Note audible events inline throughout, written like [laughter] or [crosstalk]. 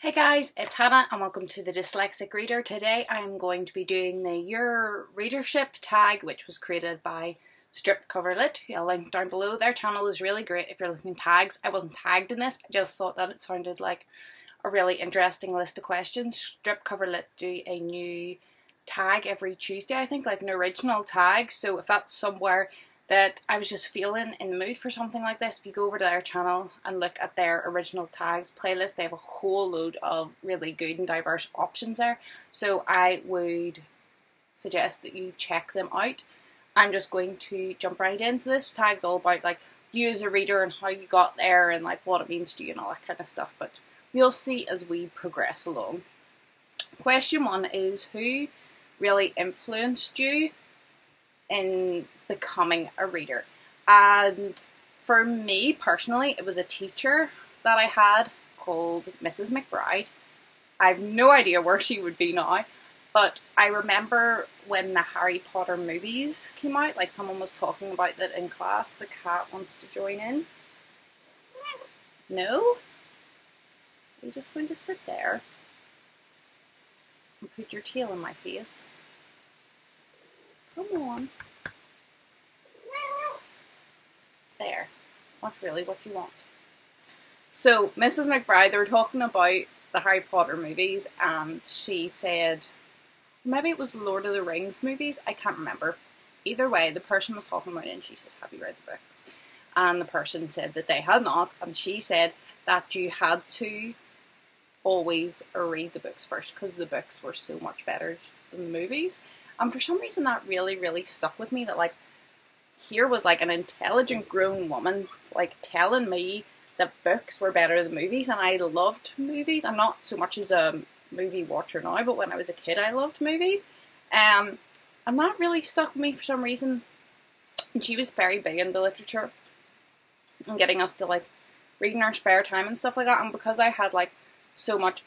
Hey guys, it's Hannah and welcome to the Dyslexic Reader. Today I am going to be doing the Your Readership tag which was created by Strip Cover Lit. I'll link down below. Their channel is really great if you're looking tags. I wasn't tagged in this, I just thought that it sounded like a really interesting list of questions. Strip Cover Lit do a new tag every Tuesday I think, like an original tag. So if that's somewhere that I was just feeling in the mood for something like this. If you go over to their channel and look at their original tags playlist, they have a whole load of really good and diverse options there. So I would suggest that you check them out. I'm just going to jump right in. So this tag's all about like you as a reader and how you got there and like what it means to you and all that kind of stuff. But we'll see as we progress along. Question one is who really influenced you in becoming a reader. And for me personally, it was a teacher that I had called Mrs. McBride. I have no idea where she would be now, but I remember when the Harry Potter movies came out, like someone was talking about that in class, the cat wants to join in. No? You're just going to sit there and put your tail in my face? Come on. There. That's really what you want. So, Mrs. McBride, they were talking about the Harry Potter movies, and she said, maybe it was Lord of the Rings movies, I can't remember. Either way, the person was talking about it, and she says, Have you read the books? And the person said that they had not, and she said that you had to always read the books first because the books were so much better than the movies. And for some reason, that really, really stuck with me that, like, here was like an intelligent grown woman like telling me that books were better than movies and I loved movies. I'm not so much as a movie watcher now, but when I was a kid I loved movies. Um and that really stuck with me for some reason. And she was very big into literature and getting us to like read in our spare time and stuff like that. And because I had like so much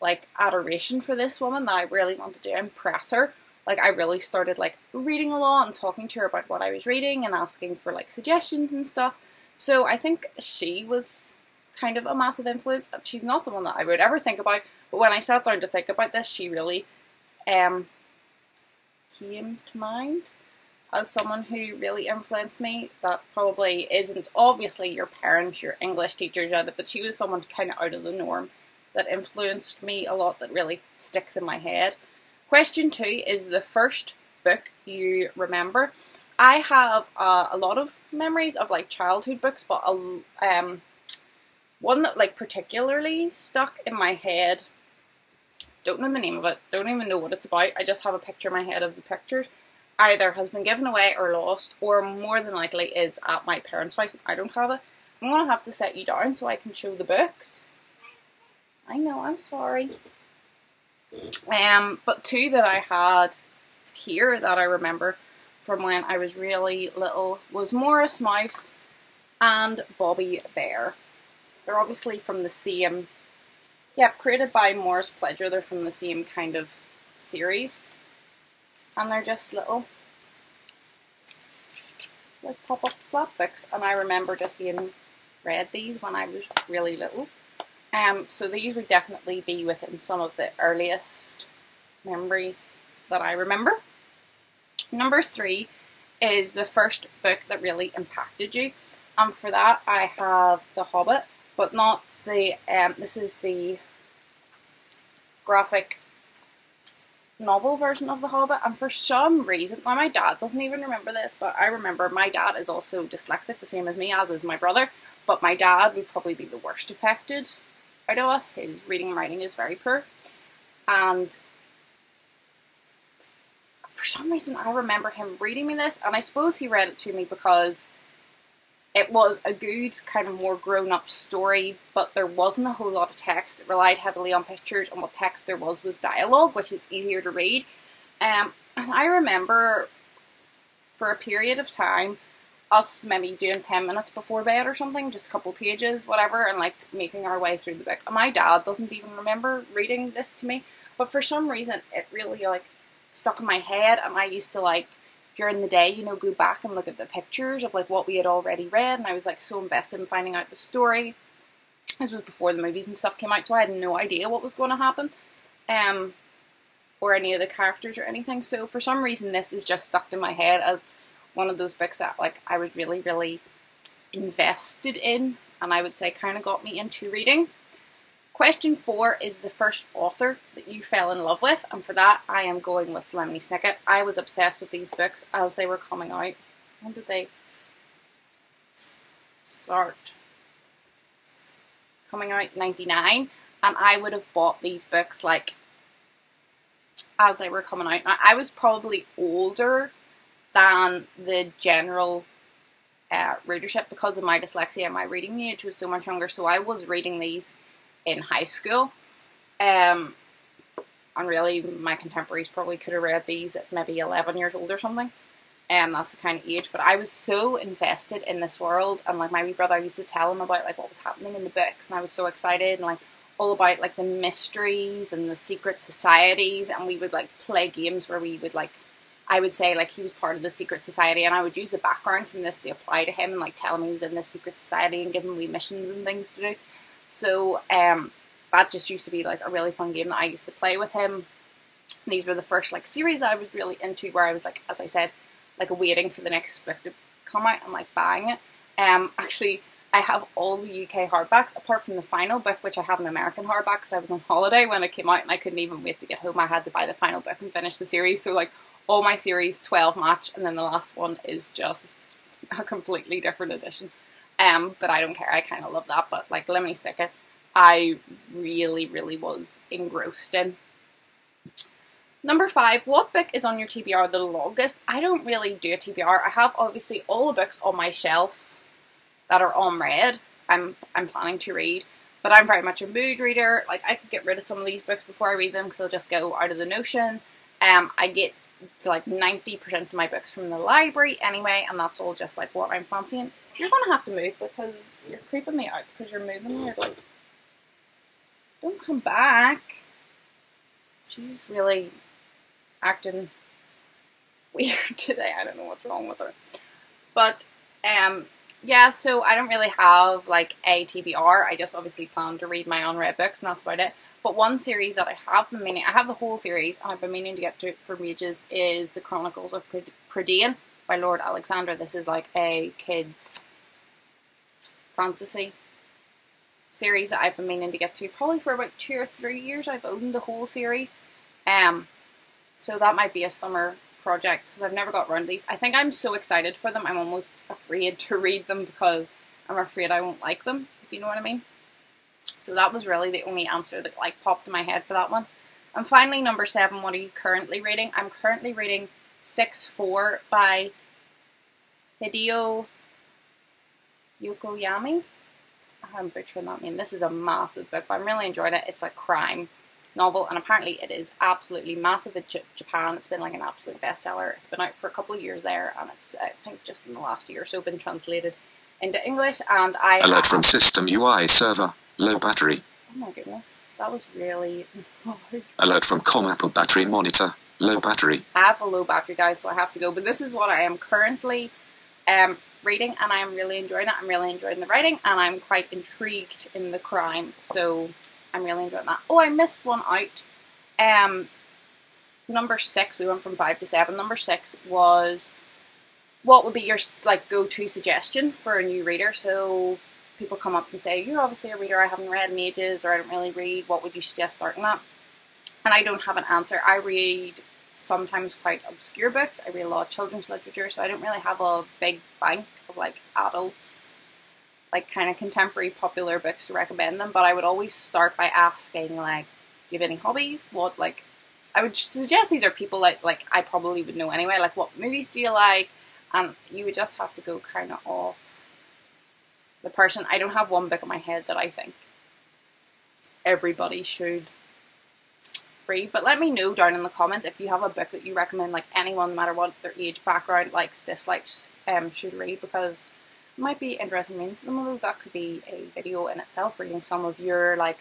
like adoration for this woman that I really wanted to impress her, like I really started like reading a lot and talking to her about what I was reading and asking for like suggestions and stuff. So I think she was kind of a massive influence. She's not someone that I would ever think about, but when I sat down to think about this, she really um came to mind as someone who really influenced me. That probably isn't obviously your parents, your English teachers, but she was someone kind of out of the norm that influenced me a lot that really sticks in my head. Question two is the first book you remember. I have uh, a lot of memories of like childhood books, but a, um, one that like particularly stuck in my head. Don't know the name of it. Don't even know what it's about. I just have a picture in my head of the pictures. Either has been given away or lost, or more than likely is at my parents' house. I don't have it. I'm gonna have to set you down so I can show the books. I know. I'm sorry. Um, but two that I had here that I remember from when I was really little was Morris Mouse and Bobby Bear. They're obviously from the same, yeah, created by Maurice Pledger. They're from the same kind of series. And they're just little, like pop-up flap books. And I remember just being read these when I was really little. Um, so these would definitely be within some of the earliest memories that I remember. Number three is the first book that really impacted you. And for that I have The Hobbit, but not the, um, this is the graphic novel version of The Hobbit. And for some reason, my dad doesn't even remember this, but I remember my dad is also dyslexic, the same as me, as is my brother. But my dad would probably be the worst affected out of us. His reading and writing is very poor. And for some reason, I remember him reading me this, and I suppose he read it to me because it was a good, kind of more grown up story, but there wasn't a whole lot of text. It relied heavily on pictures, and what text there was was dialogue, which is easier to read. Um, and I remember for a period of time us maybe doing 10 minutes before bed or something, just a couple pages, whatever, and like making our way through the book. my dad doesn't even remember reading this to me, but for some reason it really like stuck in my head, and I used to like during the day, you know, go back and look at the pictures of like what we had already read, and I was like so invested in finding out the story. This was before the movies and stuff came out, so I had no idea what was going to happen, um, or any of the characters or anything. So for some reason, this is just stuck in my head as one of those books that like I was really, really invested in, and I would say kind of got me into reading. Question four is the first author that you fell in love with, and for that I am going with Lemony Snicket. I was obsessed with these books as they were coming out. When did they start? Coming out 99, and I would have bought these books like as they were coming out. I was probably older than the general uh, readership because of my dyslexia. My reading age was so much younger, so I was reading these in high school. Um, and really, my contemporaries probably could have read these at maybe 11 years old or something. And that's the kind of age. But I was so invested in this world, and like my wee brother used to tell him about like what was happening in the books, and I was so excited and like all about like the mysteries and the secret societies, and we would like play games where we would like I would say like he was part of the secret society, and I would use the background from this to apply to him and like tell him he was in the secret society and give him wee missions and things to do. So um, that just used to be like a really fun game that I used to play with him. These were the first like series I was really into, where I was like, as I said, like waiting for the next book to come out and like buying it. Um, actually, I have all the UK hardbacks apart from the final book, which I have an American hardback because I was on holiday when it came out and I couldn't even wait to get home. I had to buy the final book and finish the series. So like all my series 12 match and then the last one is just a completely different edition. Um, but I don't care. I kind of love that. But like Lemony Snicket, I really, really was engrossed in. Number five, what book is on your TBR the longest? I don't really do a TBR. I have obviously all the books on my shelf that are unread. I'm I'm planning to read, but I'm very much a mood reader. Like I could get rid of some of these books before I read them because they'll just go out of the notion. Um, I get like 90% of my books from the library anyway, and that's all just like what I'm fancying. You're gonna have to move because you're creeping me out because you're moving weirdly. Don't come back. She's really acting weird [laughs] today. I don't know what's wrong with her. But um yeah, so I don't really have like a TBR. I just obviously plan to read my unread books and that's about it. But one series that I have been meaning, I have the whole series and I've been meaning to get to for ages is The Chronicles of Prydain by Lloyd Alexander. This is like a kids fantasy series that I've been meaning to get to probably for about two or three years. I've owned the whole series. Um, so that might be a summer project because I've never got around these. I think I'm so excited for them. I'm almost [laughs] afraid to read them because I'm afraid I won't like them, if you know what I mean. So that was really the only answer that like popped in my head for that one. And finally, number seven, what are you currently reading? I'm currently reading 6-4 by Hideo Yokoyami. I'm butchering that name. This is a massive book, but I'm really enjoying it. It's a crime novel, and apparently it is absolutely massive in J Japan. It's been like an absolute bestseller. It's been out for a couple of years there, and it's I think just in the last year or so been translated into English. And I alert from system UI server. Low battery. Oh my goodness, that was really [laughs] hard. Alert from com Apple battery monitor. Low battery. I have a low battery, guys, so I have to go. But this is what I am currently um, reading, and I am really enjoying it. I'm really enjoying the writing, and I'm quite intrigued in the crime. So I'm really enjoying that. Oh, I missed one out. Um, number six. We went from five to seven. Number six was what would be your like go-to suggestion for a new reader? So people come up and say, You're obviously a reader I haven't read in ages, or I don't really read. What would you suggest starting at? And I don't have an answer. I read sometimes quite obscure books. I read a lot of children's literature, so I don't really have a big bank of like adults, like kind of contemporary popular books to recommend them. But I would always start by asking, like, do you have any hobbies? What like I would suggest these are people like like I probably would know anyway. Like, what movies do you like? And you would just have to go kind of off the person. I don't have one book in my head that I think everybody should read. But let me know down in the comments if you have a book that you recommend, like anyone, no matter what their age, background, likes, dislikes, um, should read because it might be interesting. Mean, some of those that could be a video in itself, reading some of your like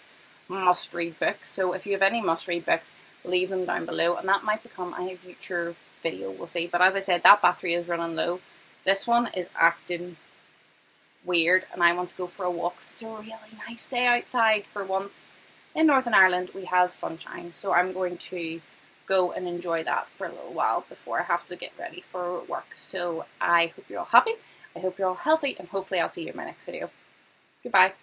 must read books. So if you have any must read books, leave them down below, and that might become a future video. We'll see. But as I said, that battery is running low. This one is acting weird and I want to go for a walk it's a really nice day outside for once. In Northern Ireland, we have sunshine, so I'm going to go and enjoy that for a little while before I have to get ready for work. So I hope you're all happy. I hope you're all healthy, and hopefully, I'll see you in my next video. Goodbye.